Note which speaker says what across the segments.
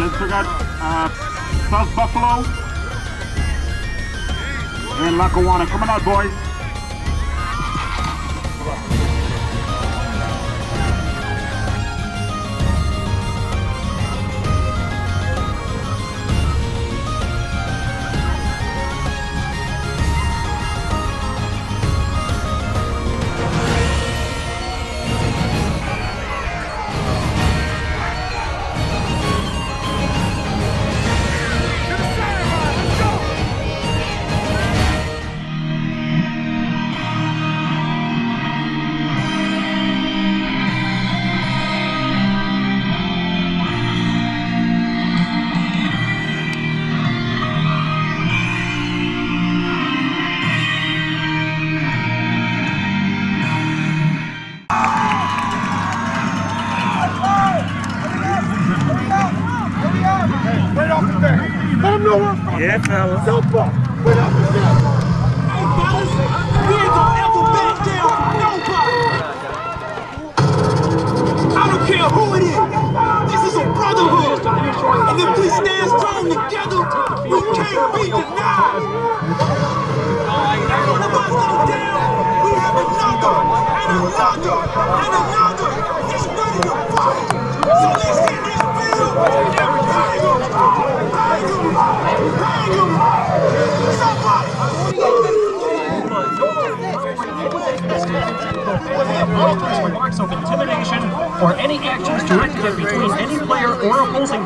Speaker 1: let's check out uh, South Buffalo and Lackawanna. Coming out, boys.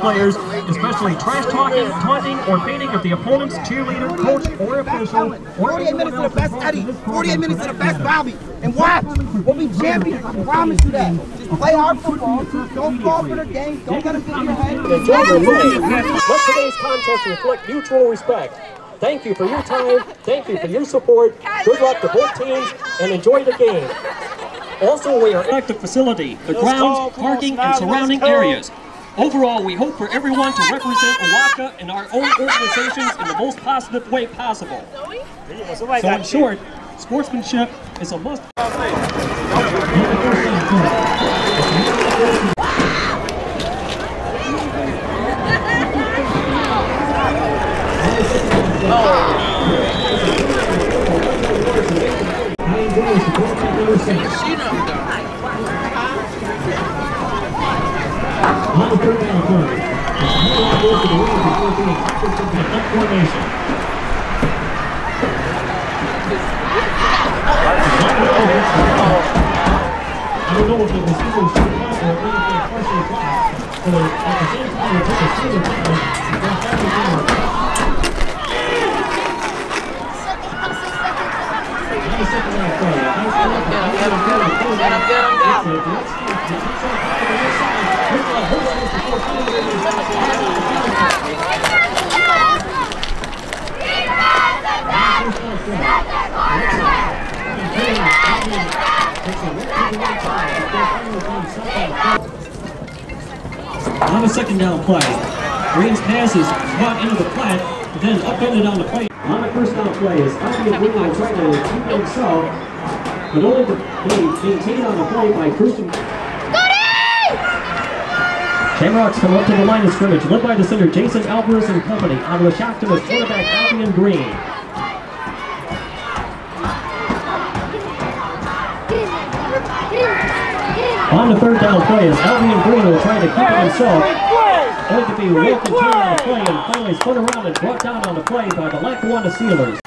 Speaker 2: Players, especially trash talking, taunting, or baiting of the opponent's cheerleader, coach, or official, or
Speaker 3: 48 minutes to the best Eddie. 48 minutes to the best Bobby. And watch. We'll be champions. I promise you that. Just play our football. Don't fall for the game. Don't let us get in your head.
Speaker 2: Enjoy your day. Let today's contest reflect mutual respect. Thank you for your time. Thank you for your support. Good luck to both teams and enjoy the game. Also, we are at the facility, the grounds, parking, and surrounding areas. Overall, we hope for everyone to represent Oaxaca and our own organizations in the most positive way possible. So in short, sportsmanship is a must. On the third down play. Formation. I don't know if the receiver was too fast or anything partially fast. Or at the same time, it took a single time. It got back again. On the second down play, a nice run. Get him, get him, get him, get him, get him, get him. The on the the the second down play, Green's pass is caught into the flat, then upended on the play. On the first down play is Alfie Green will try to keep himself, but only to be maintained on the play by Christian. Shamrocks come up to the line of scrimmage, led by the center Jason Alvarez and company. On the shotgun is quarterback Albion Green. On the third down play is Albion Green will try to keep it himself. Only to be well contained on the play and finally spun around and brought down on the play by the Lackawanna Steelers.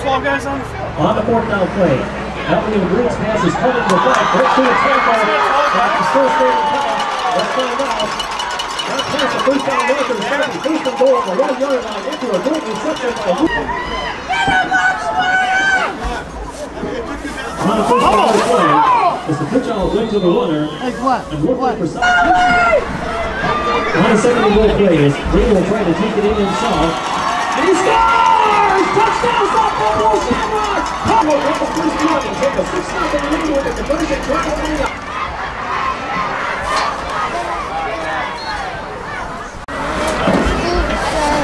Speaker 4: Twelve guys on the
Speaker 2: On the fourth down play, Albion Green's pass is caught into the flat, right to the tackle. That's standing tall. Let's find out. That pass, the first down marker, is and first and goal on the one yard line into a great reception by On the first down play, as the pitch out went to the runner, and looking for. On the second goal play, as Green will try to take it in himself, and he scores! Touchdown, South Buffalo Shamrocks! Pablo with the first one and take a 6-0 lead with a conversion try on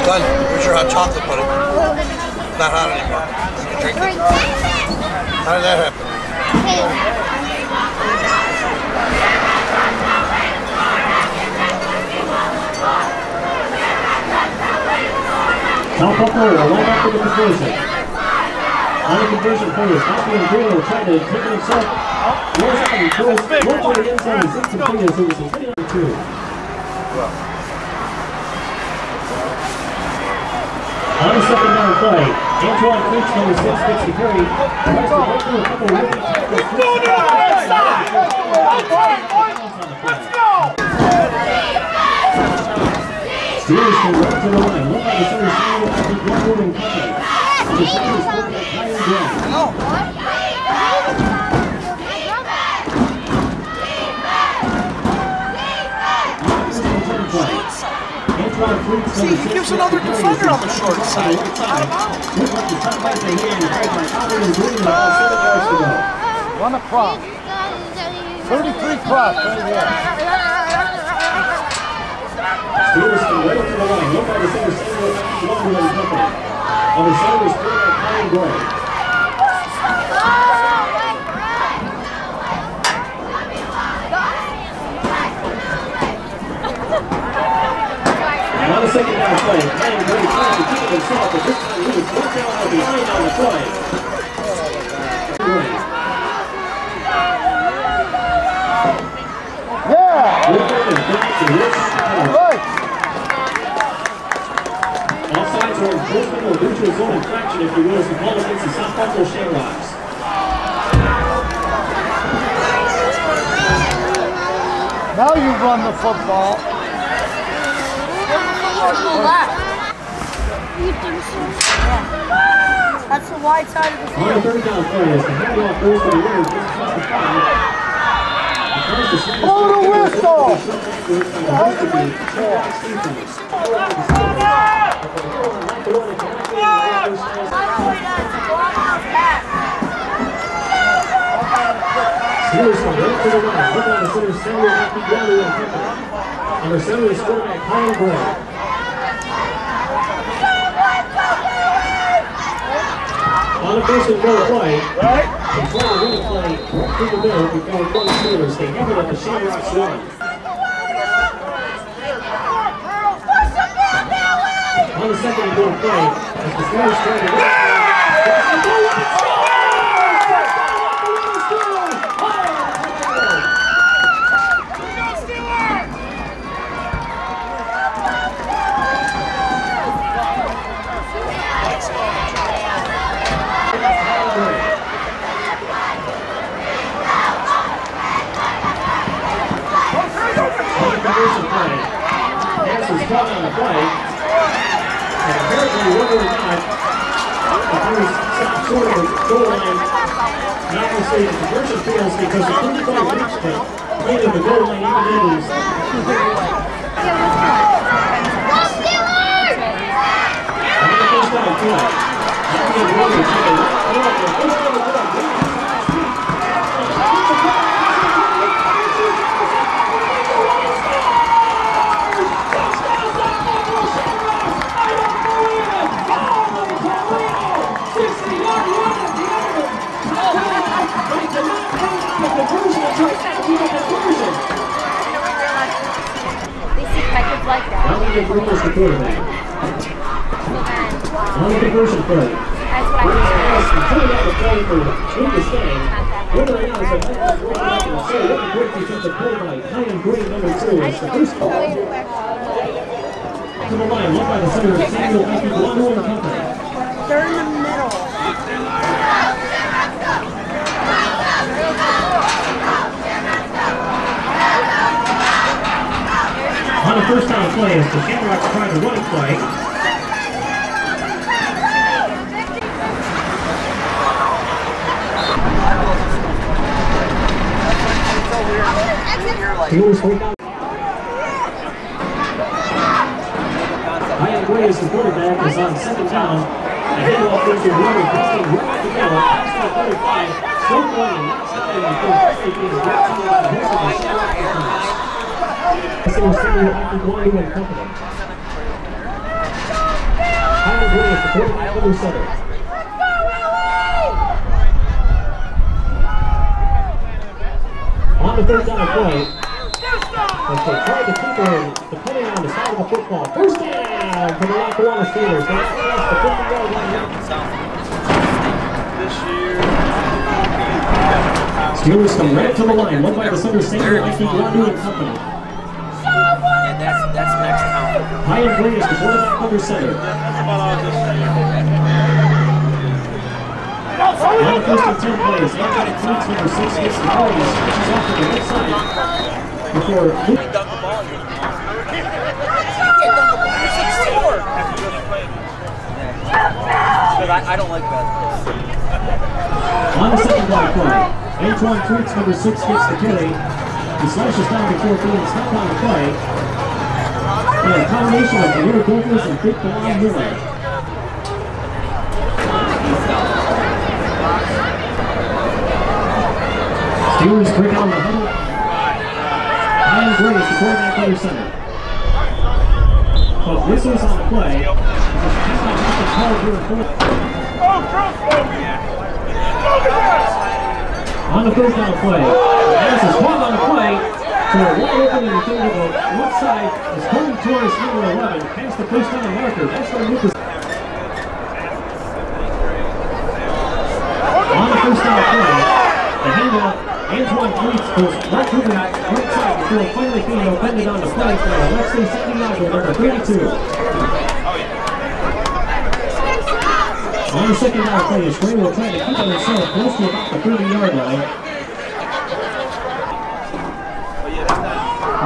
Speaker 5: Glenn, where's your hot chocolate, buddy? Not hot anymore. You can drink it. How did that happen?
Speaker 2: Now Buffalo will line up for the conversion. On the conversion phase, Alfred Green will try to take it himself. Rolls up and throws one for the end zone. He's instantaneous. It was a three on two. On the second down play, Antoine Creech, number six, gets the carry. Tries to break through a couple of really tackles.
Speaker 4: Let's go!
Speaker 2: Steelers can run to the line. One by the center, Samuel Patrick Glenwood and Company. On the center is quarterback Ryan Brown.
Speaker 5: See, he gives another defender on the short side. It's out of bounds.
Speaker 4: Run across. 33 cross right here.
Speaker 2: Can right up to the line. By the center, Samuel Patrick and Company. On the center is quarterback Ryan Gray. And on the second down play, Ryan Gray tries to keep it himself, but this time he was brought down out behind on the play.
Speaker 4: Yeah!
Speaker 2: Or enforcement to a zone infraction if you will as the ball against the South Buffalo Shamrocks.
Speaker 4: Now you run the football.
Speaker 6: You think so? That's the wide side of the
Speaker 2: On the
Speaker 6: field.
Speaker 2: third down play, as the handoff goes to the winner just across the five. Across the center,
Speaker 4: Blow the whistle!
Speaker 2: Supposed to be Shamrocks defense. Steelers right to the line. Look on the center, Samuel Akigalu and company. On the center is quarterback Kyle Gray. On the first and goal play,
Speaker 4: Right?
Speaker 2: The win play, through the middle before one Steelers, they give it at the Shamrocks one. On the second and goal play, as the Steelers try to win. On the conversion play, is caught on the play, and apparently whether or not the Bears stop short of the goal line, not to say the conversion fails because it couldn't quite reach the the goal line even though it was on the first down play. Matthew Brothers took a left field for the first down play. Brothers the conversion play.
Speaker 6: That's what I
Speaker 2: Yes, coming out the play for Gang. Whether or a to. What a great defensive play by Ryan Green, number two. It's the first ball. To the line, led by the center, Samuel Akiwano and company
Speaker 6: the middle.
Speaker 2: On the first down play, as the Shamrocks try to run a play. Steelers hold on. Ryan is the quarterback, is on second down. The handoff goes to Warner, busting right up the middle, pass to the 35, still running, not stopping before finally being brought to the This is Samuel Akiwani and company. Gray is the quarterback, number seven. On the third down play, as they tried to keep her depending on the side of the football. First down for the Lackawanna Steelers. They got the 50-yard line. Steelers come right to the line, led by the center safety, Mikey Grandu and company. High and green is the quarterback under center. The first and 10 plays, Anthony Cleats, number six, gets the ball. He switches off to the right side. Before Luke
Speaker 7: Dunk the ball. You can't dunk the ball. You're six four. Because I, I don't like basketball.
Speaker 2: On the second down play, Antoine Tweets, number six, gets the carry. He slashes down before being stopped on the play. And a combination of Amir Douglas and Dick Delon Miller. Steelers bring on the huddle. Ryan Gray is the quarterback under center. But whistles on the play. There's a timeout not been called here in fourth. On the third down play, Harris is caught on the play to a wide open in the third of the left side Torres, number 11, past the first down marker. That's the Lucas. On the first down play, the handoff, Antoine Fleets goes right to the right side before finally being offended on the play for Alexei Santiago, number 32. On the second down play, Spray will try to keep it himself close to about the 30-yard line.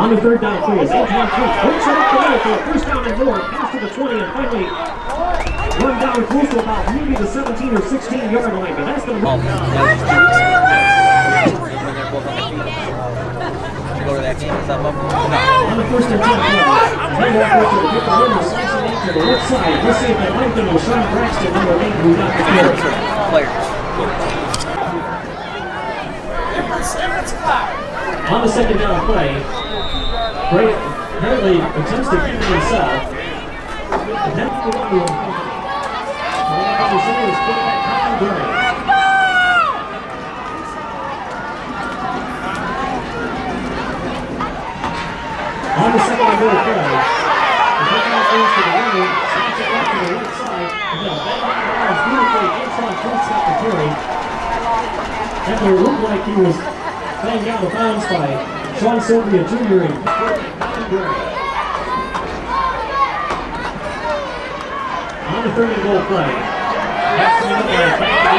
Speaker 2: On the third down play, is Antoine Fleets hooks it up the middle for a first down and more, pass to the 20, and finally run down close to about maybe the 17 or 16 yard line, but that's the
Speaker 7: When they're both on the field. Did you go to that game? Is that
Speaker 2: On the first and 10 play, to the kicker, number slicing out to the left side. Let's see if that lengthen was Sean Braxton, number 8, who got the carry.
Speaker 7: Players.
Speaker 2: On the second down play, Gray apparently attempts to keep himself. And then the one to. The on the center is quarterback Colin Gray. On the second and goal play, the kickoff goes to the it back to the right side, and then back on the ball beautifully Prince got the carry. After it looked like he was banged out of bounds by Sean Sylvia Jr. Colin On the third and goal play. That's by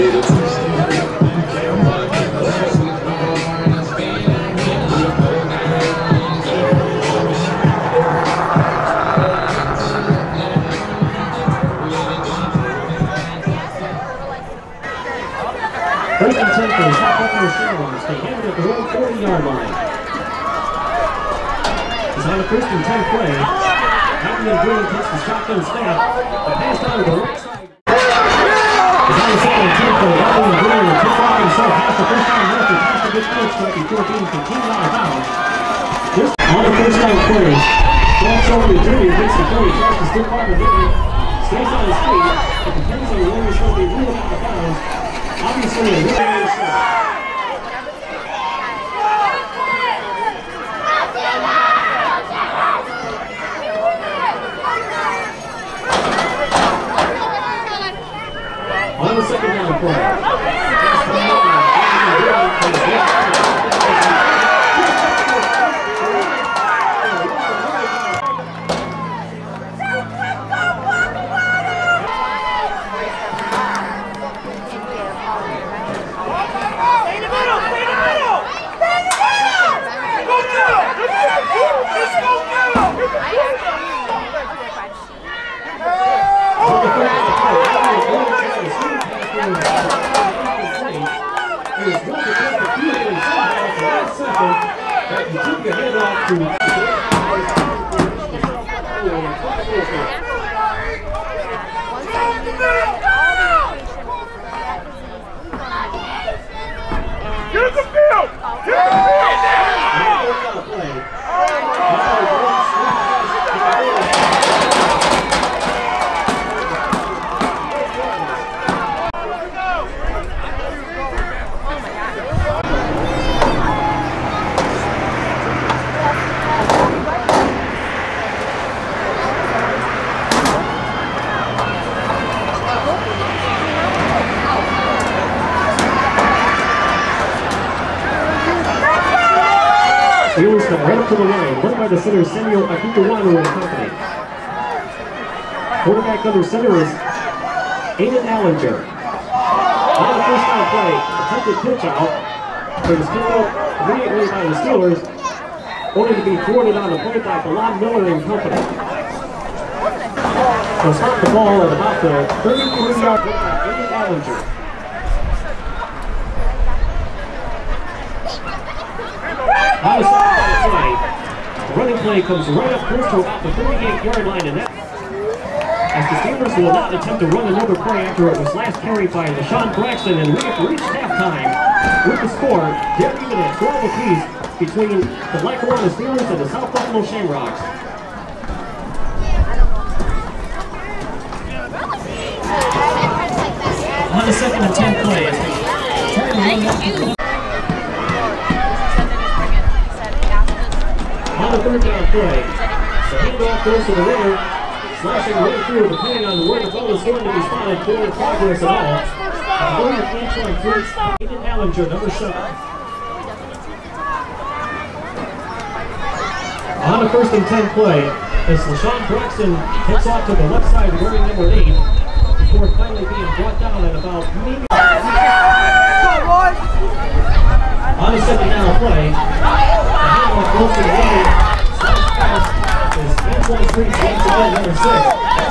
Speaker 2: First and ten for the have it at their own 40-yard line. It's on the first and ten play. Anthony Green takes the shotgun snap. The pass down the right side. It's on the second and ten play. Anthony Green will tip past the first past the coach, striking 14, continues out of bounds. On the first down play, Sean Sylvia Jr. gets the play, tries to stick off the stays on his feet, but depends on the Warriors will be ruled out of bounds. Obviously, a really shot. On the second down play. Pass coming up now.
Speaker 8: Here's the field! Here's the
Speaker 2: Steelers come right up to the line, led by the center Samuel Akikuwanu and company. Quarterback under center is Aiden Allinger. On the first down play, attempted pitch out, but picked up immediately by the Steelers, only to be thwarted on the play by Bilal Miller and company. They'll stop the ball at about the 33 yard line by Aiden Allinger. On the the running play comes right up close to about the 38-yard line, and that as the Steelers will not attempt to run another play after it was last carried by LaShawn Braxton, and we have reached halftime with the score, they're even at 12 apiece between the Lackawanna Steelers and the South Buffalo Shamrocks. On the second and 10 play, as they try to run up the On the third down play, the handoff goes to the runner, slashing right through, depending on where the ball is going to be spotted, forward progress at all. Going to catch on Aiden Allinger, number seven. On the first and 10 play, as LaShawn Braxton hits off to the left side wearing number eight, before finally being brought down at about maybe on the second down play, the handoff goes to the right. Slash pass is Antoine Street once again, number six.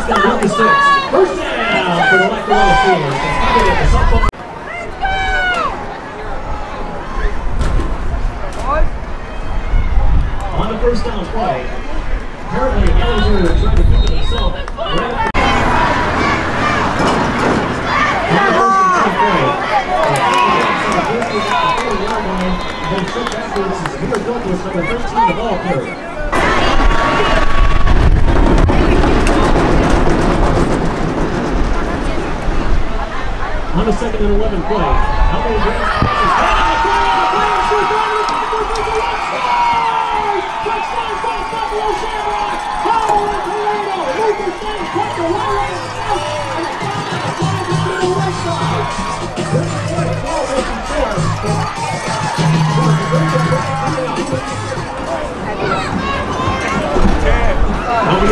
Speaker 2: That's going to six. First down for the Lackawanna Steelers.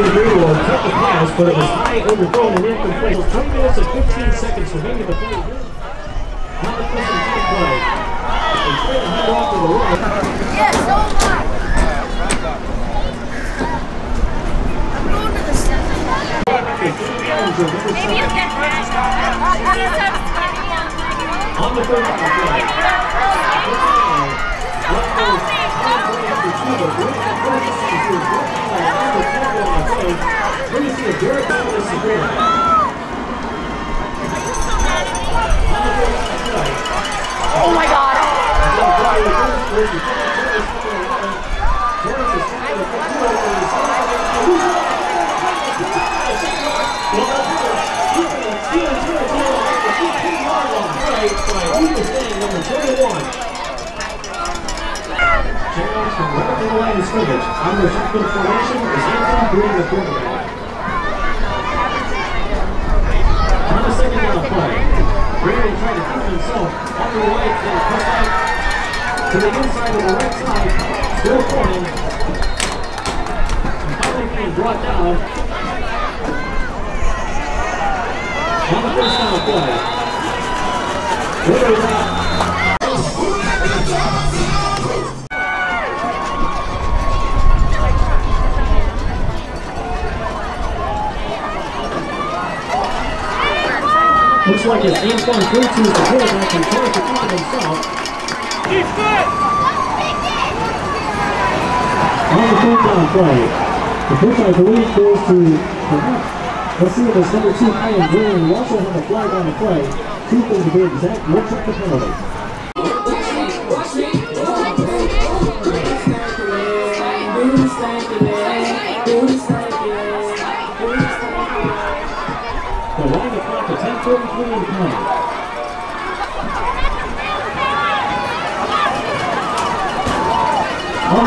Speaker 2: Will cut the pass, but it was high, overthrown, and incomplete. 20 minutes and 15 seconds remaining to play here. On the and 10 play. And trying to hand off to the right.
Speaker 4: Yes, so am I. I'm going to the center. Maybe you can
Speaker 2: On the third down play. Left goes after two, but we're going to go to the number 10 on the play. To the.
Speaker 4: Oh my god.
Speaker 2: On the shotgun formation is Anthony Green, the quarterback. On the second down play, Brandon tried to keep himself on the right, then cut back to the inside of the right side, still. And finally being brought down. On the first down play. Winner Like it's Antoine Cruz who's the quarterback and trying to keep himself. On the third down play, the pitch I believe goes to perhaps, let's see if it's number two, Ian Green. We also have a flag on the play. Two things to be exact, we'll check the penalty. On the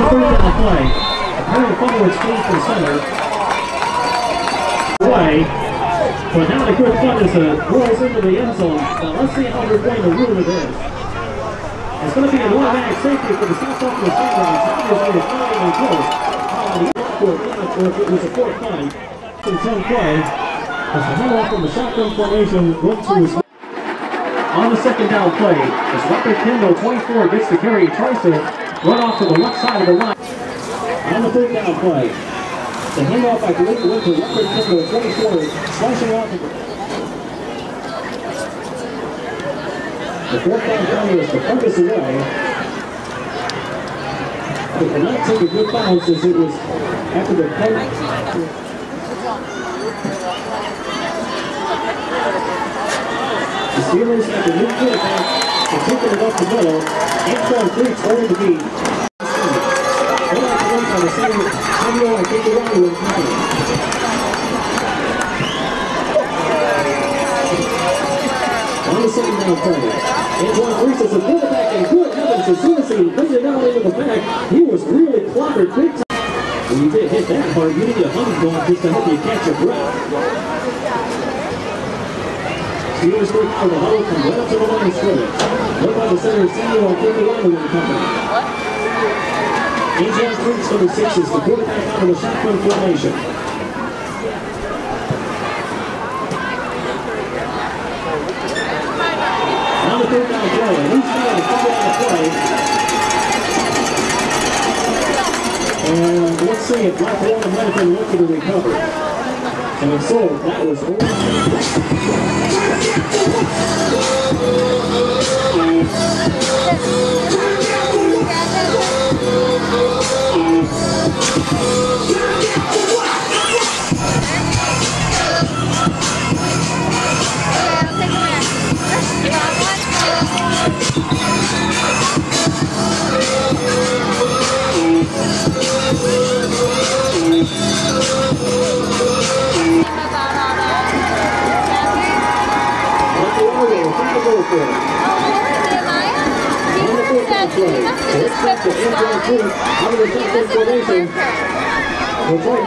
Speaker 2: third down play, apparently forward stays for the center. Away. But now the quick punt is a rolls into the end zone. Now let's see how they're going to rule it is. It's going to be an automatic safety for the South Buffalo Sandlines. Obviously, it's not even close. On the if it was a fourth punt. From 10 play as the handoff from the shotgun formation went to his on the second down play, as Robert Kendall, 24, gets the carry, tries to run off to the left side of the line. On the third down play, the handoff I believe went to Robert Kendall, 24, slashing out. The fourth down play is to focus away. But could not take a good bounce as it was after the punt. The Steelers have the new quarterback. They're taking it up the middle. Antoine Freak's going to be. One out to by the same Samuel and Kate Riley and company. On the second down play, Antoine Freaks is a quarterback and good heavens, as soon as he put it down into the back, he was really clobbered big time. When you did hit that hard, you need a hundred block just to help you catch your breath. Steelers work for the huddle from up to the line scrimmage. Led by the center, Samuel Kikilanu and company. Antoine Freaks, number six, is the quarterback out of the shotgun formation. On the third down play, loose ball to fumble on the play. And let's see if Black Water might have been looking to recover. And if so, that was Black Oh.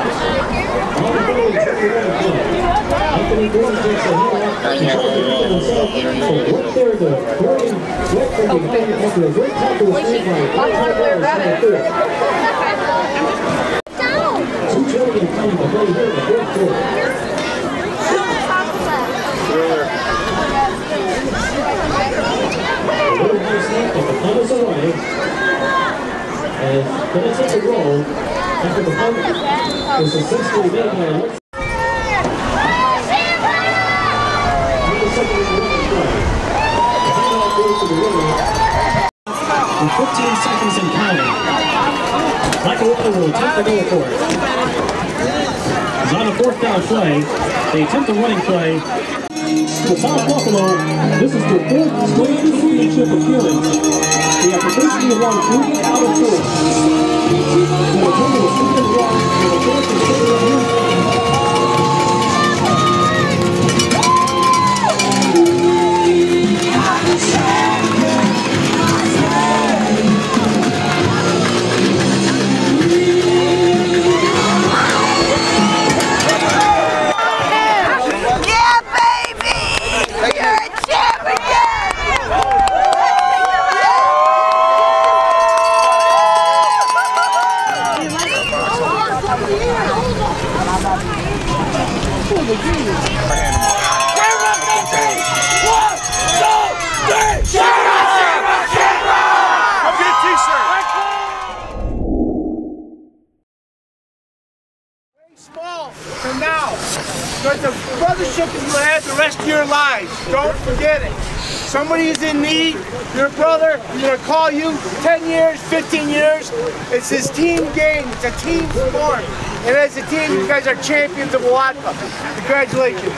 Speaker 2: 17 play, as Anthony Green will try to good heavens, he was thrown and then eventually finds on the goal in 21 play. Here in the fourth roll after the punt was successfully made by Alex. On the second and eleven play. The handoff goes to the winner. With 15 seconds and counting. Michael Water will attempt to go for it. It's on a fourth down play. They attempt a running play. For South Buffalo, this is their fourth straight championship appearance. The out of four. And a Small for now, but the
Speaker 8: brothership that you the rest of your lives, don't forget it. Somebody is in need, your brother is going to call you 10 years, 15 years. It's his team game, it's a team sport. And as a team, you guys are champions of Wallachia. Congratulations.